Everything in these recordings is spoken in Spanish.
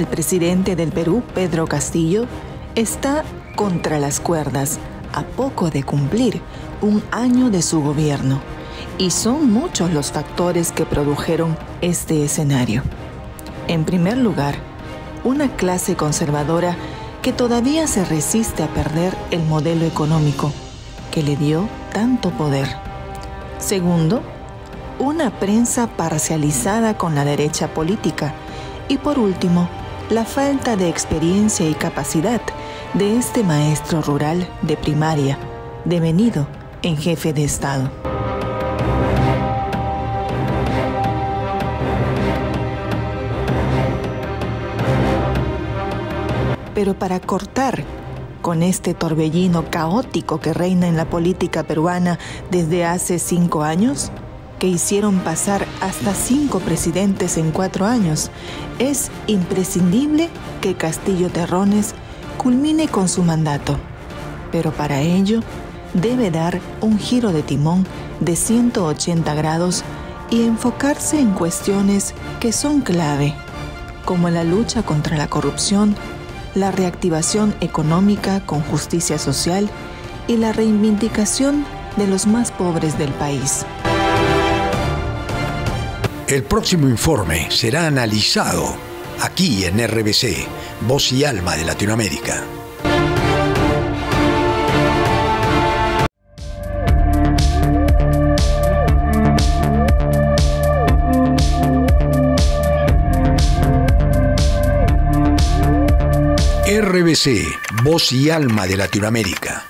El presidente del Perú, Pedro Castillo, está contra las cuerdas a poco de cumplir un año de su gobierno. Y son muchos los factores que produjeron este escenario. En primer lugar, una clase conservadora que todavía se resiste a perder el modelo económico que le dio tanto poder. Segundo, una prensa parcializada con la derecha política. Y por último, la falta de experiencia y capacidad de este maestro rural de primaria, devenido en jefe de Estado. Pero para cortar con este torbellino caótico que reina en la política peruana desde hace cinco años, que hicieron pasar hasta cinco presidentes en cuatro años, es imprescindible que Castillo Terrones culmine con su mandato. Pero para ello, debe dar un giro de timón de 180 grados y enfocarse en cuestiones que son clave, como la lucha contra la corrupción, la reactivación económica con justicia social y la reivindicación de los más pobres del país. El próximo informe será analizado aquí en RBC, Voz y Alma de Latinoamérica. RBC, Voz y Alma de Latinoamérica.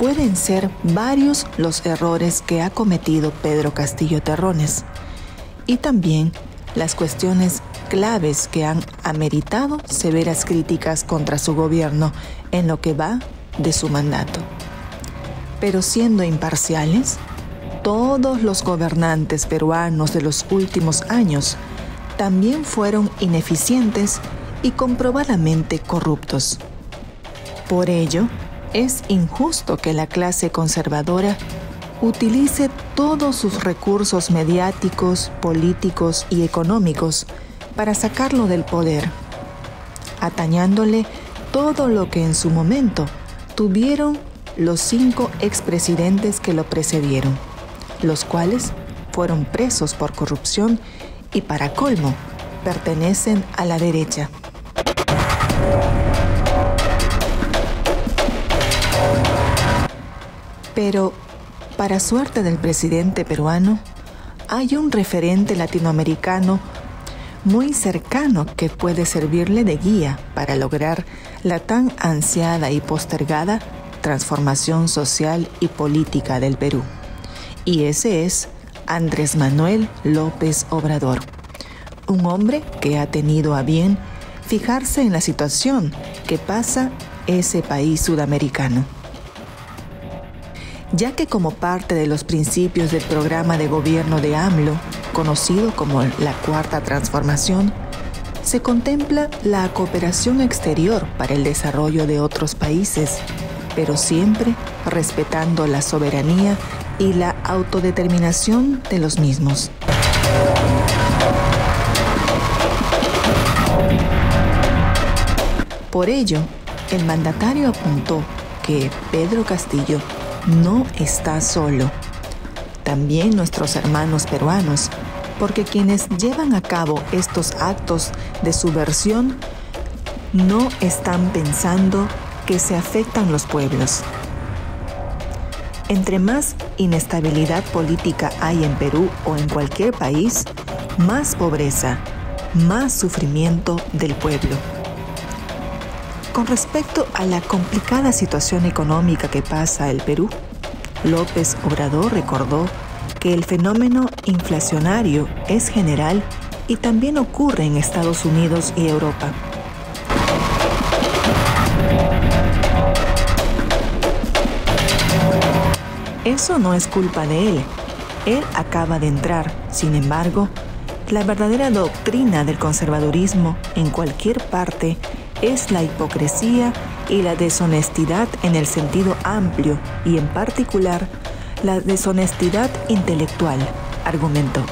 Pueden ser varios los errores que ha cometido Pedro Castillo Terrones y también las cuestiones claves que han ameritado severas críticas contra su gobierno en lo que va de su mandato. Pero siendo imparciales, todos los gobernantes peruanos de los últimos años también fueron ineficientes y comprobadamente corruptos. Por ello, es injusto que la clase conservadora utilice todos sus recursos mediáticos, políticos y económicos para sacarlo del poder, atañándole todo lo que en su momento tuvieron los cinco expresidentes que lo precedieron los cuales fueron presos por corrupción y para colmo pertenecen a la derecha. Pero, para suerte del presidente peruano, hay un referente latinoamericano muy cercano que puede servirle de guía para lograr la tan ansiada y postergada transformación social y política del Perú y ese es Andrés Manuel López Obrador, un hombre que ha tenido a bien fijarse en la situación que pasa ese país sudamericano. Ya que como parte de los principios del programa de gobierno de AMLO, conocido como la Cuarta Transformación, se contempla la cooperación exterior para el desarrollo de otros países, pero siempre respetando la soberanía y la autodeterminación de los mismos. Por ello, el mandatario apuntó que Pedro Castillo no está solo. También nuestros hermanos peruanos, porque quienes llevan a cabo estos actos de subversión no están pensando que se afectan los pueblos. Entre más inestabilidad política hay en Perú o en cualquier país, más pobreza, más sufrimiento del pueblo. Con respecto a la complicada situación económica que pasa el Perú, López Obrador recordó que el fenómeno inflacionario es general y también ocurre en Estados Unidos y Europa. Eso no es culpa de él. Él acaba de entrar. Sin embargo, la verdadera doctrina del conservadurismo en cualquier parte es la hipocresía y la deshonestidad en el sentido amplio y en particular la deshonestidad intelectual, argumentó.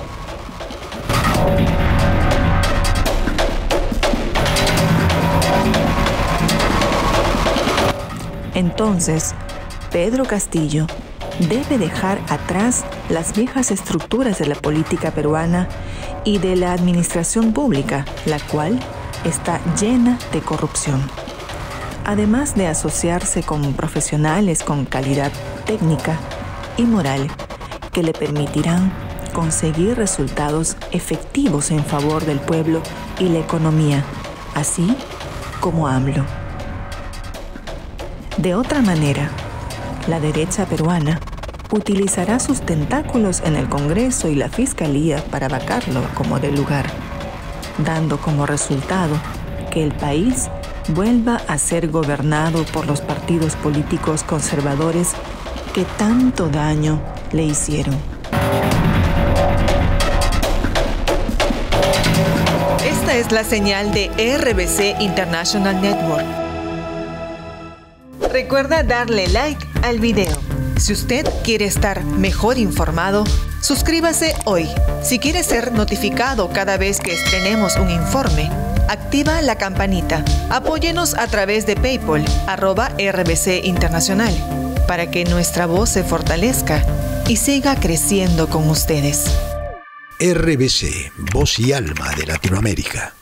Entonces, Pedro Castillo debe dejar atrás las viejas estructuras de la política peruana y de la administración pública, la cual está llena de corrupción. Además de asociarse con profesionales con calidad técnica y moral que le permitirán conseguir resultados efectivos en favor del pueblo y la economía, así como AMLO. De otra manera, la derecha peruana utilizará sus tentáculos en el Congreso y la Fiscalía para vacarlo como de lugar, dando como resultado que el país vuelva a ser gobernado por los partidos políticos conservadores que tanto daño le hicieron. Esta es la señal de RBC International Network. Recuerda darle like al video. Si usted quiere estar mejor informado, suscríbase hoy. Si quiere ser notificado cada vez que estrenemos un informe, activa la campanita. Apóyenos a través de PayPal, arroba RBC Internacional, para que nuestra voz se fortalezca y siga creciendo con ustedes. RBC, voz y alma de Latinoamérica.